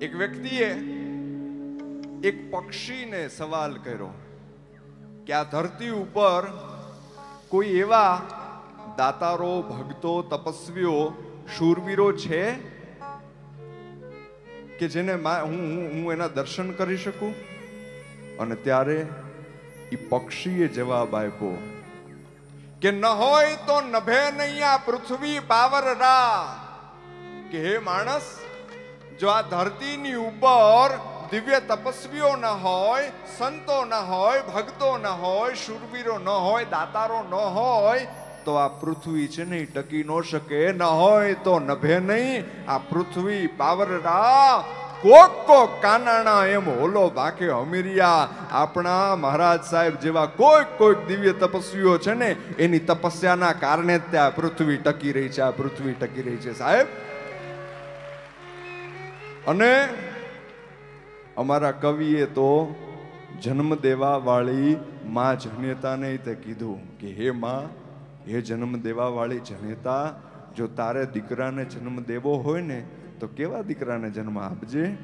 એક વ્યક્તિએ એક પક્ષીને સવાલ કર્યો કે આ ધરતી ઉપર કોઈ એવા દાતારો, ભક્તો, તપસ્વીઓ, શૂરવીરો છે? કે જેને હું, હું- એના દર્શન કરી શકું? અને ત્યારે એ પક્ષીએ જવાબ આપ્યો કે ન હોય તો નભે આ પૃથ્વી પાવરરા. કે હે માણસ જો આ ધરતીની ઉપર દિવ્ય તપસ્વીઓ ન હોય, સંતો ન હોય, ભક્તો ન હોય, શૂરવીરો ન હોય, દાતારો ન હોય, તો આ પૃથ્વી છે નહીં ટકી ન શકે, ન હોય તો નભે નહીં. આ પૃથ્વી પાવરરા કોક કોક કાનાણા એમ હોલો બાકે હમીરિયા આપણા મહારાજ સાહેબ જેવા કોઈક કોઈક દિવ્ય તપસ્વીઓ છે ને, એની તપસ્યાના કારણે જ ત્યાં પૃથ્વી ટકી રહી છે, આ પૃથ્વી ટકી રહી છે. સાહેબ અને અમારા કવિએ તો જન્મ દેવા વાળી માં જનેતાને તે કીધું કે, હે માં, હે જન્મ દેવા વાળી જનેતા, જો તારે દીકરાને જન્મ દેવો હોય ને, તો કેવા દીકરાને જન્મ આપજે?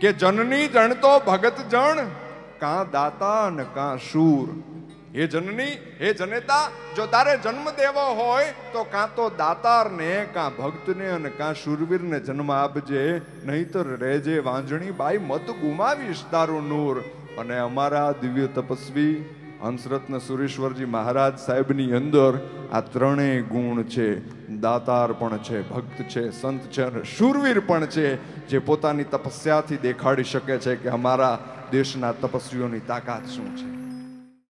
કે જનની જણ તો ભગત જણ, કાં દાતા ને કાં શૂર. હે જનની, હે જનેતા, જો તારે જન્મ દેવો હોય, તો કાં તો દાતારને, કાં ભક્તને અને કાં શૂરવીરને જન્મ આપજે, નહીતર રહેજે વાંજણી બાઈ મત ગુમાવીશ તારું નૂર. અને અમારા દિવ્ય તપસ્વી હંસરત્ન સુરેશ્વરજી મહારાજ સાહેબની અંદર આ ત્રણેય ગુણ છે. દાતાર પણ છે, ભક્ત છે, સંત છે અને શૂરવીર પણ છે, જે પોતાની તપસ્યાથી દેખાડી શકે છે કે અમારા દેશના તપસ્વીઓની તાકાત શું છે.